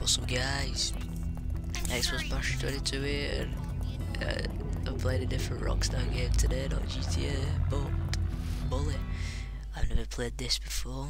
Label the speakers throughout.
Speaker 1: What's up guys? Xbox Basher 22 here. Uh, I've played a different Rockstar game today, not GTA, but Bully. I've never played this before.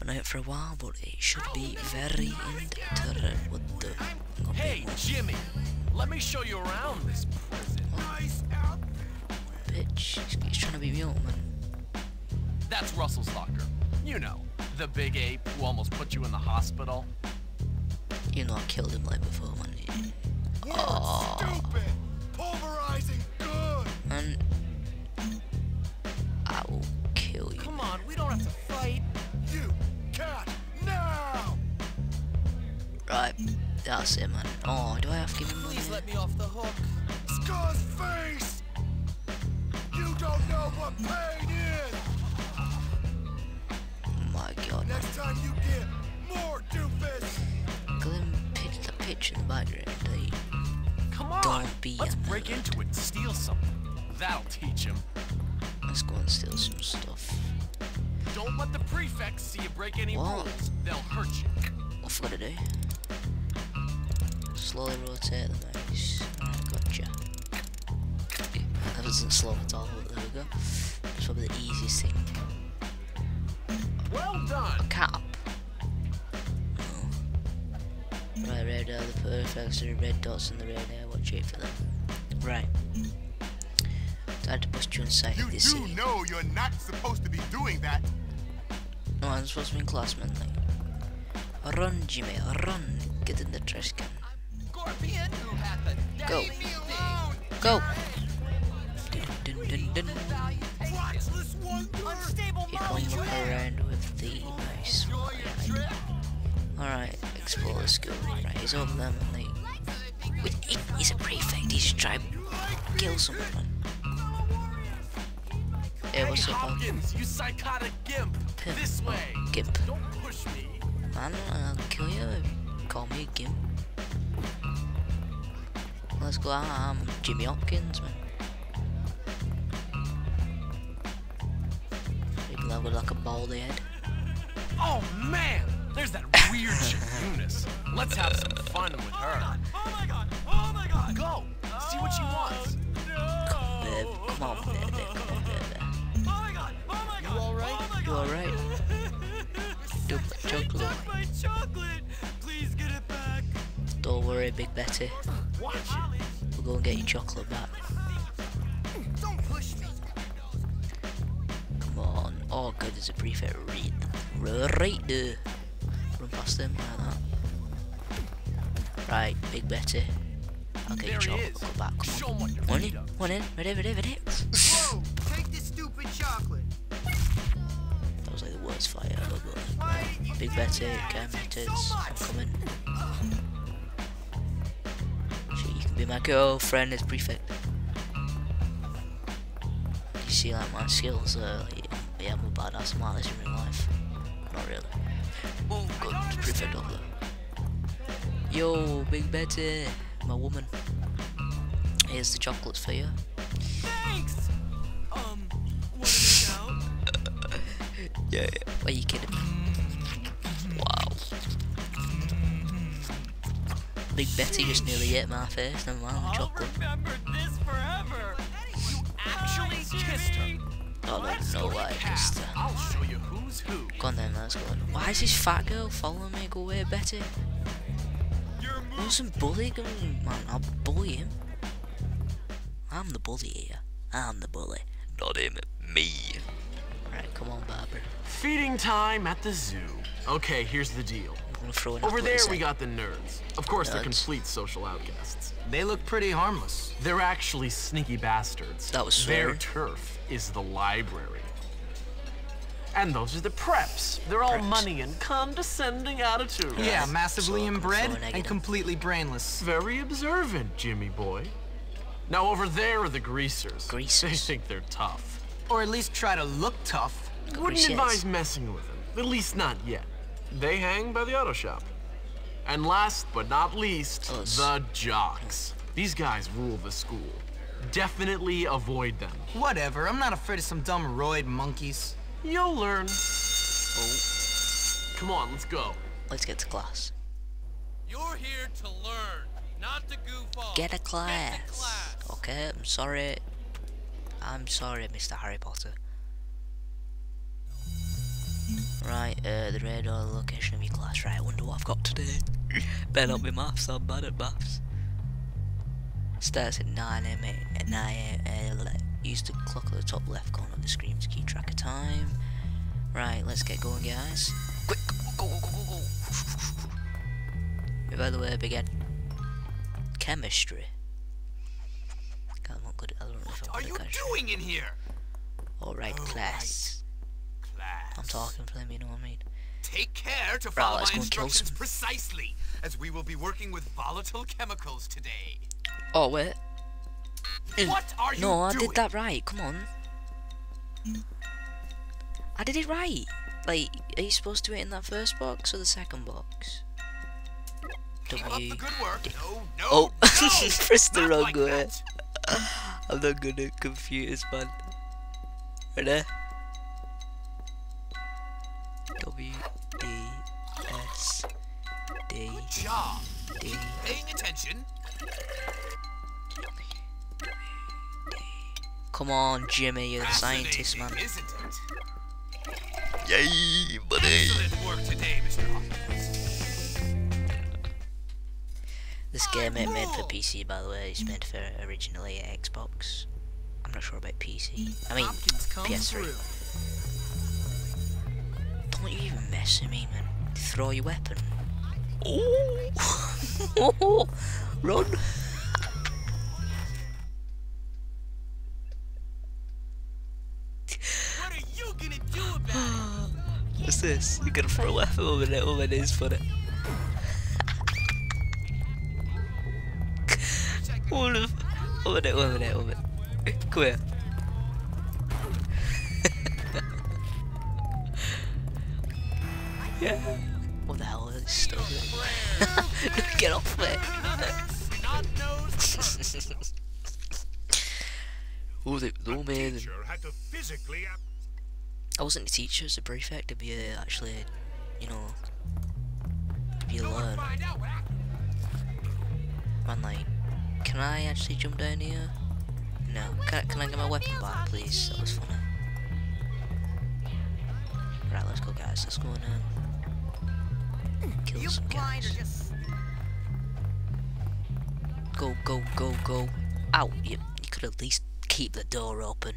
Speaker 1: Been out for a while, but it should be very interesting. What the?
Speaker 2: Hey, Jimmy, let me show you around this prison.
Speaker 1: bitch. He's, trying to beat me man.
Speaker 2: That's Russell Stalker. You know, the big ape who almost put you in the hospital.
Speaker 1: You know I killed him like before, man.
Speaker 3: Word stupid! Pulverizing good!
Speaker 1: And I will kill you.
Speaker 2: Come on, we don't have to fight.
Speaker 3: You cat now!
Speaker 1: Right, that's it, man. Oh, do I have to give him money?
Speaker 2: Please let me off the hook.
Speaker 3: Scar's face! You don't know what pain is!
Speaker 1: Oh my god, man.
Speaker 3: Next time you get
Speaker 1: pitched that picture in the background. Like,
Speaker 2: Come on,
Speaker 1: Don't be
Speaker 2: let's break into it and steal something. That'll teach him.
Speaker 1: let's go and steal some stuff.
Speaker 2: Don't let the prefects see you break any
Speaker 1: What?
Speaker 2: rules. They'll hurt you.
Speaker 1: What have I got to do? Slowly rotate the mouse. Gotcha. That wasn't slow at all, there we go. That's probably the easiest thing.
Speaker 2: Well done.
Speaker 1: cap. No. Right, red are the prefects, are red dots in the red air, watch out for them. Right. Time to bust you inside
Speaker 3: You
Speaker 1: this
Speaker 3: do
Speaker 1: city.
Speaker 3: know you're not supposed to be doing that!
Speaker 1: No, I'm supposed to be in class, man. Like, run, Jimmy, run. Get in the trash can.
Speaker 2: Scorpion, who had the
Speaker 1: Go.
Speaker 2: Leave me alone.
Speaker 1: Go! Dun, dun, dun, dun.
Speaker 2: Unstable
Speaker 1: You
Speaker 2: Molly
Speaker 1: can look
Speaker 2: Dread.
Speaker 1: around with the mouse. Alright, explore the school. Right, he's over them and they. Wait, he, he's a prefect, he's trying to kill someone. Hey, what's up?
Speaker 2: Hopkins, you psychotic gimp.
Speaker 1: Pimp.
Speaker 2: This way.
Speaker 1: Gimp.
Speaker 2: Don't push me.
Speaker 1: Man, I'll kill you if you call me a gimp. Let's go, I'm Jimmy Hopkins, man. People have got like a baldy head.
Speaker 2: Let's have some fun with her. Oh my god! Oh my god! Oh go! See what she oh, wants.
Speaker 1: Babe, come on, come on, baby.
Speaker 2: Oh my god! Oh my god! You alright? Oh my
Speaker 1: You alright? Do my chocolate.
Speaker 2: my chocolate! Please get it back.
Speaker 1: Don't worry, Big Betty.
Speaker 2: Watch it.
Speaker 1: We'll go and get your chocolate back.
Speaker 2: Don't push me.
Speaker 1: Come on. Oh, good, there's a prefect right, right there. Run past him like that. Right, Big Betty. I'll get
Speaker 2: There
Speaker 1: your chocolate. Go back, come on.
Speaker 2: him what you're
Speaker 1: One in, one in. Ready, ready, ready.
Speaker 4: Whoa, take this stupid chocolate.
Speaker 1: That was like the worst fight ever, but Big Betty, come tits, I'm coming. Shit, you can be my girlfriend as prefect. You see like my skills, uh, like, yeah, I'm a badass, I'm in real life. Not really. Oh god, prefect over there. Yo, Big Betty, my woman. Here's the chocolates for you.
Speaker 2: Thanks. Um, wanna make out?
Speaker 1: Yeah, yeah. Are you kidding me? Wow. Big Betty just nearly ate my face, never mind the chocolate.
Speaker 2: remember this forever. You actually kissed her.
Speaker 1: Oh, no, no way, just, uh,
Speaker 2: I'll show you who's who.
Speaker 1: Go on then, let's go on. Why is this fat girl following me? Go away, Betty. I wasn't bullying him, man. I'll bully him. I'm the bully here. I'm the bully. Not him, me. Right, come on, Barbara.
Speaker 2: Feeding time at the zoo. Okay, here's the deal.
Speaker 1: I'm gonna throw an
Speaker 2: Over there we got the nerds. Of course, they're complete social outcasts.
Speaker 4: They look pretty harmless.
Speaker 2: They're actually sneaky bastards.
Speaker 1: That was
Speaker 2: Their
Speaker 1: fair.
Speaker 2: turf is the library. And those are the preps. They're all
Speaker 1: Preps.
Speaker 2: money and condescending attitudes.
Speaker 4: Yeah, massively
Speaker 1: so-
Speaker 4: inbred
Speaker 1: so
Speaker 4: and completely brainless.
Speaker 2: Very observant, Jimmy boy. Now over there are the greasers.
Speaker 1: Greasers.
Speaker 2: They think they're tough.
Speaker 4: Or at least try to look tough.
Speaker 2: Wouldn't
Speaker 1: Greasers.
Speaker 2: advise messing with them. At least not yet. They hang by the auto shop. And last but not least,
Speaker 1: Us.
Speaker 2: the jocks. These guys rule the school. Definitely avoid them.
Speaker 4: Whatever, I'm not afraid of some dumb roid monkeys.
Speaker 2: You'll learn.
Speaker 1: Oh,
Speaker 2: Come on, let's go.
Speaker 1: let's get to class.
Speaker 2: You're here to learn, not to goof off.
Speaker 1: Get a
Speaker 2: Get
Speaker 1: class.
Speaker 2: class.
Speaker 1: Okay, I'm sorry. I'm sorry, Mr. Harry Potter. Right, uh, the radar location of your class. Right, I wonder what I've got today. Better not be maths, I'm bad at maths. Starts at 9 am at 9 am. Uh, use the clock at the top left corner of the screen to keep track of time. Right, let's get going, guys. Quick, go, go, go, go, go. By the way, began chemistry. God, I'm not good. I don't know if I'm
Speaker 2: Are you
Speaker 1: at chemistry.
Speaker 2: doing in here?
Speaker 1: Alright,
Speaker 2: Oh,
Speaker 1: class.
Speaker 2: Class.
Speaker 1: I'm talking for them, you know what I mean?
Speaker 2: Take care to follow
Speaker 1: let's
Speaker 2: my
Speaker 1: go and kill
Speaker 2: instructions precisely, as we will be working with volatile chemicals today.
Speaker 1: Oh, wait.
Speaker 2: Eh, what are you
Speaker 1: No, I
Speaker 2: doing?
Speaker 1: did that right. Come on. I did it right. Like, are you supposed to do it in that first box or the second box? W.
Speaker 2: the good work. No, no,
Speaker 1: Oh,
Speaker 2: no!
Speaker 1: press the wrong
Speaker 2: like
Speaker 1: way. I'm not good at computers, man. Ready? W D S D
Speaker 2: Good job.
Speaker 1: D
Speaker 2: Keep paying attention.
Speaker 1: Come on, Jimmy, you're the scientist, man.
Speaker 2: Isn't it?
Speaker 1: Yay, buddy.
Speaker 2: Excellent work today, Mr.
Speaker 1: This game ain't made for PC, by the way. It's made for originally Xbox. I'm not sure about PC. I mean,
Speaker 4: Hopkins come
Speaker 1: PS3.
Speaker 4: through.
Speaker 1: Don't you even mess with me, man. Throw your weapon. Oh! Run!
Speaker 2: what are you gonna do about it?
Speaker 1: What's this? You're gonna throw a woman at Over is for it. All of Over there. Over there. woman. Come here. yeah. What the hell is this stuff? Get off it
Speaker 2: it? Not nose.
Speaker 1: Oh, the oh, man.
Speaker 3: Teacher had to physically
Speaker 1: I wasn't a teacher, it's a prefect to be a, actually, you know, to be a learn.
Speaker 2: Find out what happened.
Speaker 1: Man, like, can I actually jump down here? No. Can, I- can I get my weapon back, please? That was funny. Right, let's go, guys. Let's go and kill some guys. Go, go, go, go. Ow! You, you could at least keep the door open.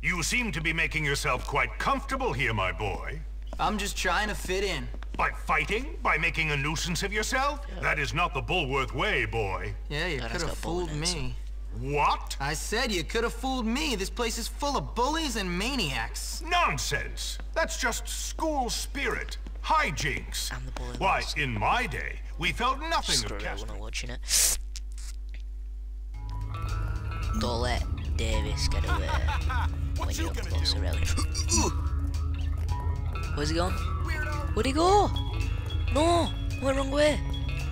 Speaker 3: You seem to be making yourself quite comfortable here, my boy.
Speaker 4: I'm just trying to fit in.
Speaker 3: By fighting? By making a nuisance of yourself? That is not the Bullworth way, boy.
Speaker 4: Yeah, you could have fooled
Speaker 1: in it, so-
Speaker 4: me.
Speaker 3: What?
Speaker 4: I said you could have fooled me. This place is full of bullies and maniacs.
Speaker 3: Nonsense. That's just school spirit. Hijinks.
Speaker 1: I'm the bully
Speaker 3: Why, in my day, we felt nothing
Speaker 1: Screw
Speaker 3: of casting.
Speaker 1: not watching it. Don't let Davis get away when
Speaker 2: you
Speaker 1: you're close
Speaker 2: do?
Speaker 1: around. Where's he gone? Where'd he go? No, went wrong way.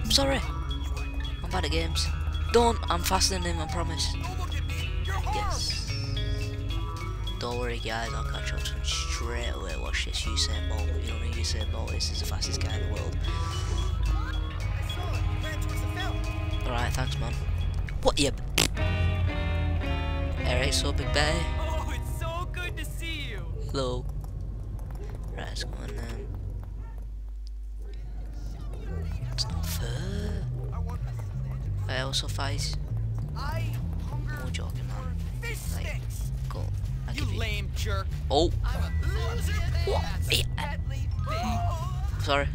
Speaker 1: I'm sorry. I'm bad at games. Don't, I'm faster than him, I promise.
Speaker 2: Don't
Speaker 1: worry guys, I'll catch up to him straight away. Watch this, Usain Bolt. You don't know Usain Bolt is, he's the fastest guy in the world. Alright, thanks man. What you... Alright, so Big Bay.
Speaker 2: Oh, it's so good to see you.
Speaker 1: Hello. Right, let's go on um... It's not fair. I also fight. No joking, man. Like,
Speaker 2: sticks.
Speaker 1: go. I
Speaker 2: you lame jerk.
Speaker 1: Oh. Yeah.
Speaker 2: Eh,
Speaker 1: Sorry.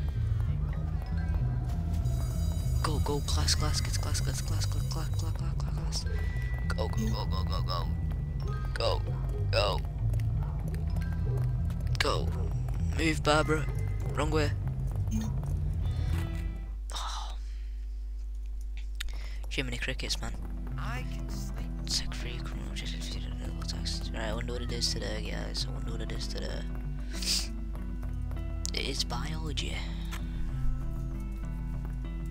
Speaker 1: Go, go, class, class, gets class, gets class, class, class, class, class, class, class. Go, go, go, go, go, go. Go, go. Go. Move, Barbara. Wrong way. Oh. Jiminy Crickets, man. Sick free text. Right, I wonder what it is today, guys. I wonder what it is today. It is biology.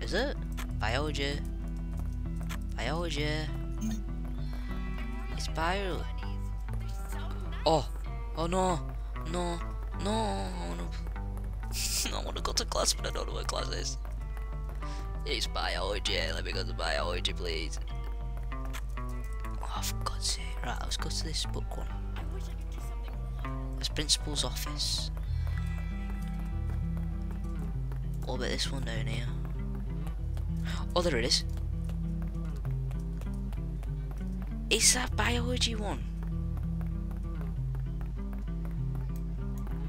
Speaker 1: Is it? Biology. Biology. It's bio. Oh. Oh no. No. No. I want to go to class, but I don't know what class is. It's biology. Let me go to biology, please. Oh, for God's sake. Right, let's go to this book one. This principal's office. What about this one down here? Oh, there it is. It's that biology one.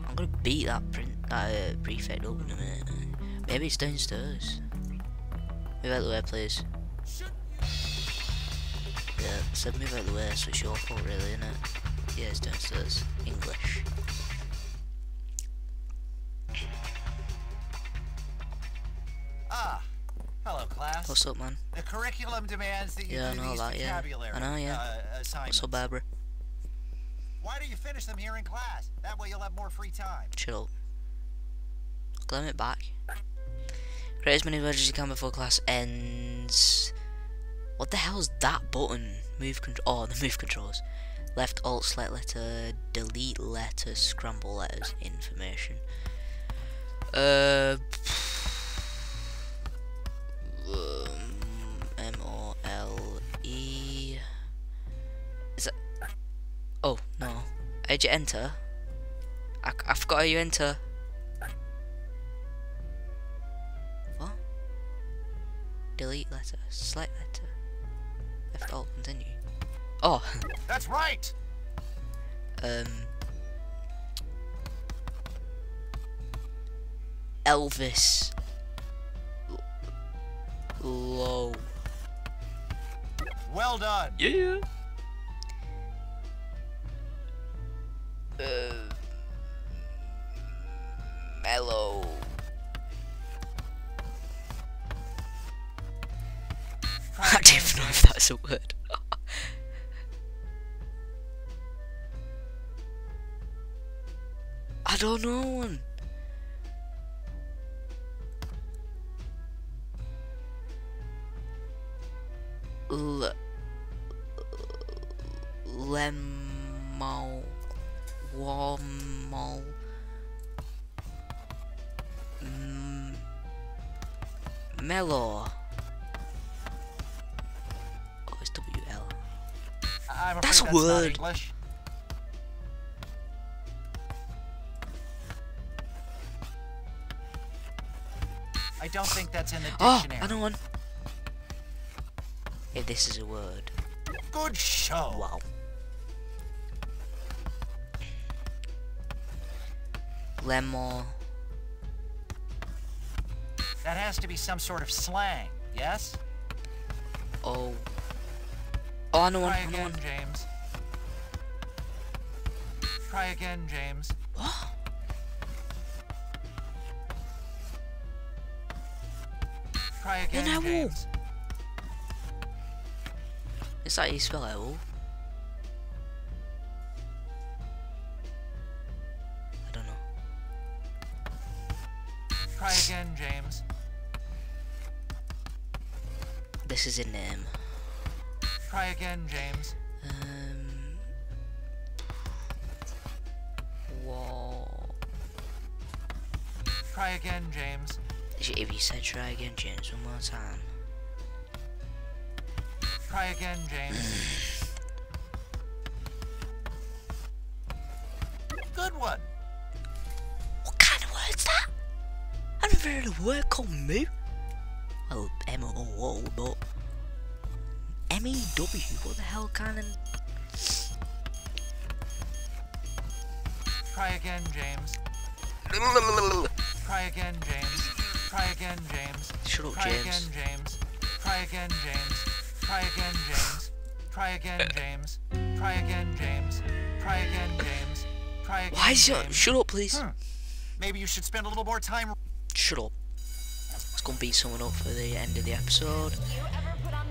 Speaker 1: I'm gonna beat that print that uh, prefect up in a minute. Maybe it's downstairs. Move out the way, please. Yeah, said move out the way, so it's your fault, really, isn't it? Yeah, it's downstairs. English.
Speaker 5: Ah, hello, class.
Speaker 1: What's up, man?
Speaker 5: The curriculum demands that you
Speaker 1: Yeah, I
Speaker 5: do
Speaker 1: know
Speaker 5: these
Speaker 1: that, yeah. I know, yeah.
Speaker 5: uh.
Speaker 1: What's up, Barbara?
Speaker 5: Why don't you finish them here in class? That way you'll have more free time.
Speaker 1: Chill. Claim it back. Create as many words as you can before class ends. What the hell's that button? Move control. Oh, the move controls. Left alt select letter, delete letter, scramble letters, information. Uh. Um, M O L E. Is? Oh no. How'd you enter? I, I forgot how you enter. What? Delete letter. Select letter. Left alt continue. Oh,
Speaker 5: That's right.
Speaker 1: um. Elvis. L- Low.
Speaker 5: Well done.
Speaker 1: Yeah. A word. I don't know one. L- mm, mellow. That's word.
Speaker 5: I don't think that's in the
Speaker 1: Oh,
Speaker 5: dictionary.
Speaker 1: I know one. If this is a word.
Speaker 5: Good show.
Speaker 1: Wow. Lemon.
Speaker 5: That has to be some sort of slang, yes?
Speaker 1: Oh. Oh, I know one.
Speaker 5: Try again,
Speaker 1: one.
Speaker 5: James. Try again, James.
Speaker 1: What?
Speaker 5: Try again,
Speaker 1: I will.
Speaker 5: James.
Speaker 1: Is that how you spell it? Oh. I don't know.
Speaker 5: Try again, James.
Speaker 1: This is a name.
Speaker 5: Try again, James.
Speaker 1: Um. Whoa.
Speaker 5: Try again, James.
Speaker 1: If you said try again, James, one more time.
Speaker 5: Try again, James. Good one.
Speaker 1: What kind of word's that? I've never heard a word called moo. Well, M O O, but M E W. What the hell of?
Speaker 5: Try again, James. Try again, James. Try again, James.
Speaker 1: Shut up,
Speaker 5: Try
Speaker 1: James.
Speaker 5: again, James. Try again, James. Try again, James. Try again, James. Try again, James. Try again, James. Try again.
Speaker 1: Why is your? Shut up, please.
Speaker 5: Hmm. Maybe you should spend a little more time.
Speaker 1: Shut up. Let's go and beat someone up for the end of the episode.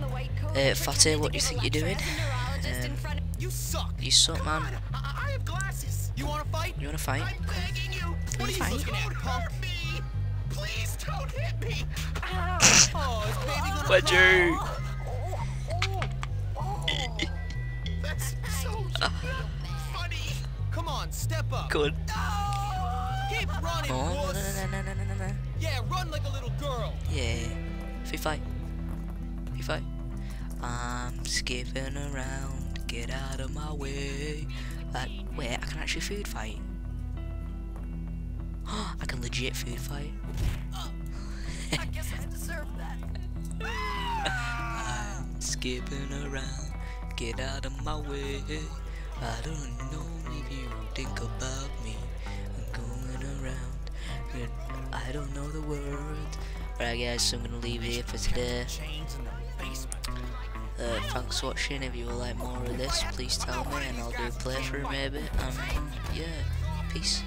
Speaker 6: Uh, Fatty, what do you think you're doing?
Speaker 1: Um,
Speaker 2: You suck.
Speaker 1: You suck, man.
Speaker 2: I, have glasses. You want to fight?
Speaker 1: You wanna fight?
Speaker 2: I'm begging you. What are you looking at, punk? me. Please don't hit me. oh, gonna That's so funny. Come on, step up.
Speaker 1: Good.
Speaker 2: Keep running,
Speaker 1: Oh, no, no, no, na na na na.
Speaker 2: Yeah, run like a little girl.
Speaker 1: Yeah. Free fight. Fight. I'm skipping around. Get out of my way. Uh, wait, I can actually food fight. I can legit food fight.
Speaker 6: I guess I deserve that.
Speaker 1: I'm skipping around. Get out of my way. I don't know if you think about me. I'm going around. I don't know the words. Right, guys, so I'm gonna leave it here for today. Uh, thanks for watching. If you would like more of this, please tell me and I'll do a playthrough maybe. Um, yeah, peace.